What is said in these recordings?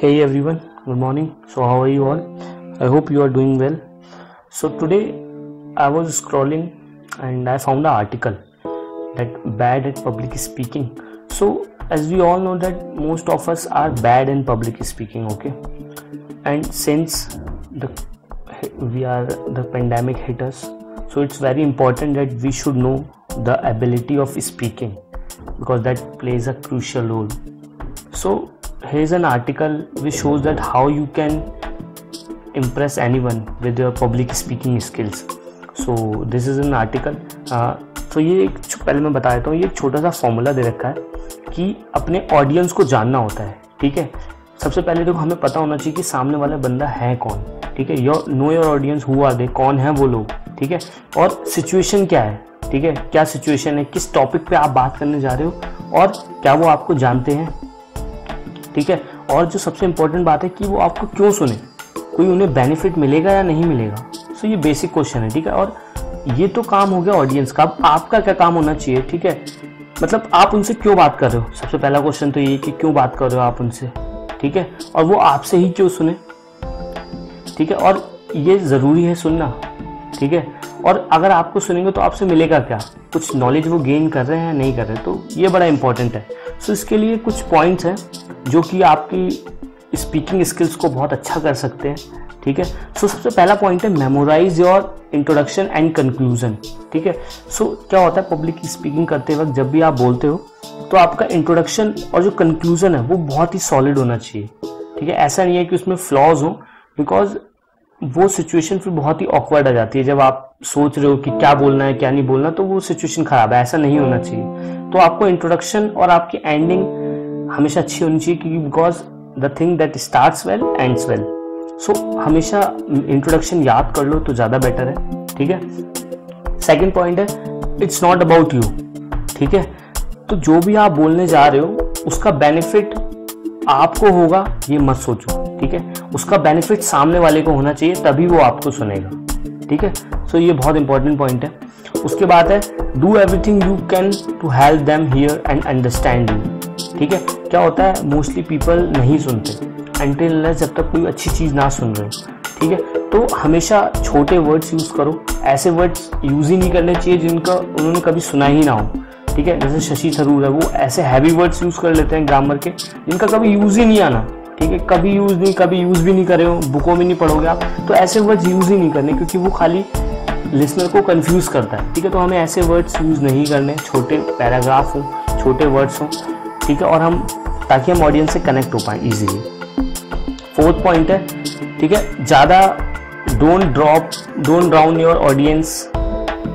Hey everyone, good morning. So, how are you all? I hope you are doing well. So, today I was scrolling and I found an article that bad at public speaking. So, as we all know that most of us are bad in public speaking, okay? And since the we are the pandemic hit us, so it's very important that we should know the ability of speaking because that plays a crucial role. So, here's an article which shows that how you can impress anyone with your public speaking skills. So, this is an article. तो ये एक पहले मैं बता देता हूँ, ये एक छोटा सा फॉर्मूला दे रखा है कि अपने ऑडियंस को जानना होता है, ठीक है? सबसे पहले तो हमें पता होना चाहिए कि सामने वाला बंदा है कौन, ठीक है? योर नो योर ऑडियंस हुआ दे कौन है वो लोग, ठीक है? और सिचुएशन क्या है, ठीक है? क्या सिचुएशन है, किस टॉपिक पे आप बात करने जा रहे हो, और क्या वो आपको जानते हैं? ठीक है? और जो सबसे इंपॉर्टेंट बात है कि वो आपको क्यों सुने? कोई उन्हें बेनिफिट मिलेगा या नहीं मिलेगा? सो ये बेसिक क्वेश्चन है, ठीक है? और ये तो काम हो गया ऑडियंस का। अब आपका क्या काम होना चाहिए, ठीक है? मतलब आप उनसे क्यों बात कर रहे हो? सबसे पहला क्वेश्चन तो ये कि क्यों बात कर रहे हो आप उनसे, ठीक है? और वो आपसे ही क्यों सुने? ठीक है? और ये ज़रूरी है सुनना, ठीक है? और अगर आपको सुनेंगे तो आपसे मिलेगा क्या? कुछ नॉलेज वो गेन कर रहे हैं या नहीं कर रहे तो ये बड़ा इंपॉर्टेंट है। सो so, इसके लिए कुछ पॉइंट्स हैं जो कि आपकी स्पीकिंग स्किल्स को बहुत अच्छा कर सकते हैं ठीक है? सो so, सबसे पहला पॉइंट है memorize your introduction and conclusion ठीक है? सो क्या होता है पब्लिक स्पीकिंग करते वक्त जब भी आप बोलते हो तो आपका इंट्रोडक्शन और जो कंक्लूजन है वो बहुत ही सॉलिड होना चाहिए ठीक है? ऐसा नहीं है कि उसमें फ्लॉज हो बिकॉज़ वो सिचुएशन फिर बहुत ही ऑकवर्ड आ जाती है। जब आप सोच रहे हो कि क्या बोलना है, क्या नहीं बोलना तो वो सिचुएशन खराब है। ऐसा नहीं होना चाहिए। तो आपको इंट्रोडक्शन और आपकी एंडिंग हमेशा अच्छी होनी चाहिए, क्योंकि because the thing that start well ends well so हमेशा इंट्रोडक्शन याद कर लो तो ज़्यादा बेटर है। ठीक है? सेकेंड पॉइंट है इट्स नॉट अबाउट यू ठीक है? तो जो भी आप बोलने जा रहे हो, उसका बेनिफिट आपको होगा, ये मत सोचो। ठीक है? उसका बेनिफिट सामने वाले को होना चाहिए, तभी वो आपको सुनेगा। ठीक है? सो ये बहुत इंपॉर्टेंट पॉइंट है। उसके बाद है do everything you can to help them here and understand you ठीक है? क्या होता है? मोस्टली पीपल नहीं सुनते। एंटिल जब तक कोई अच्छी चीज़ ना सुन रहे ठीक है? तो हमेशा छोटे वर्ड्स यूज़ करो। ऐसे वर्ड्स यूज़ ही नहीं करने चाहिए जिनका उन्होंने कभी सुना ही ना हो। ठीक है? जैसे शशि थरूर है, वो ऐसे हैवी वर्ड्स यूज़ कर लेते हैं ग्रामर के, जिनका कभी यूज़ ही नहीं आना। ठीक है, कभी यूज़ नहीं, कभी यूज़ भी नहीं करे हो बुकों में नहीं पढ़ोगे आप। तो ऐसे वर्ड्स यूज़ ही नहीं करने, क्योंकि वो खाली लिसनर को कंफ्यूज करता है, ठीक है? तो हमें ऐसे वर्ड्स यूज़ नहीं करने, छोटे पैराग्राफ हो, छोटे वर्ड्स हों, ठीक है? और हम, ताकि हम ऑडियंस से कनेक्ट हो पाए इजीली फोर्थ पॉइंट है, ठीक है? ज़्यादा don't drop don't drown your audience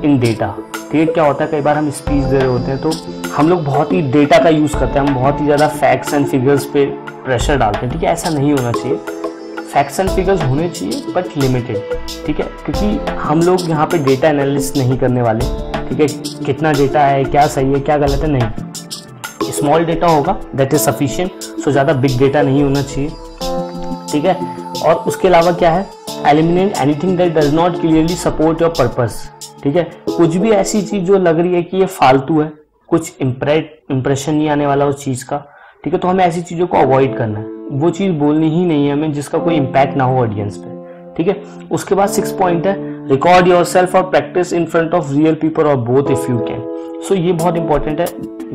in data ठीक क्या होता है? कई बार हम स्पीच दे रहे होते हैं तो हम लोग बहुत ही डेटा का यूज़ करते हैं। हम बहुत ही ज़्यादा फैक्ट्स एंड फिगर्स पे प्रेशर डालते हैं, ठीक है? ऐसा नहीं होना चाहिए। फैक्ट्स एंड फिगर्स होने चाहिए बट लिमिटेड ठीक है? क्योंकि हम लोग यहाँ पे डेटा एनालिसिस नहीं करने वाले, ठीक है? कितना डेटा है, क्या सही है, क्या गलत है? नहीं। स्मॉल डेटा होगा दैट इज़ सफिशियंट सो ज़्यादा बिग डेटा नहीं होना चाहिए, ठीक है? और उसके अलावा क्या है? Eliminate anything that does not clearly support your purpose ठीक है? कुछ भी ऐसी चीज़ जो लग रही है कि ये फालतू है, कुछ इम्प्रेशन नहीं आने वाला उस चीज़ का, ठीक है? तो हमें ऐसी चीज़ों को अवॉइड करना है। वो चीज़ बोलनी ही नहीं है हमें, जिसका कोई इम्पैक्ट ना हो ऑडियंस पे, ठीक है? उसके बाद सिक्स पॉइंट है रिकॉर्ड योर सेल्फ और practice in front of real people और both if you can so ये बहुत इंपॉर्टेंट है।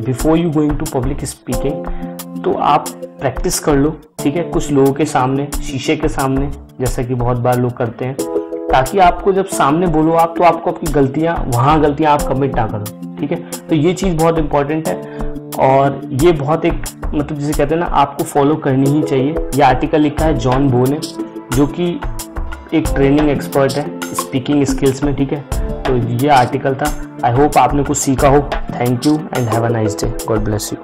Before you going to public speaking तो आप प्रैक्टिस कर लो, ठीक है? कुछ लोगों के सामने, शीशे के सामने, जैसा कि बहुत बार लोग करते हैं। ताकि आपको जब सामने बोलो आप तो आपको अपनी गलतियाँ, वहाँ गलतियाँ आप कमिट ना करो, ठीक है? तो ये चीज़ बहुत इंपॉर्टेंट है और ये बहुत एक मतलब जिसे कहते हैं ना, आपको फॉलो करनी ही चाहिए। ये आर्टिकल लिखा है जॉन बो ने जो कि एक ट्रेनिंग एक्सपर्ट है स्पीकिंग स्किल्स में, ठीक है? तो ये आर्टिकल था। आई होप आपने कुछ सीखा हो। Thank you and have a nice day God bless you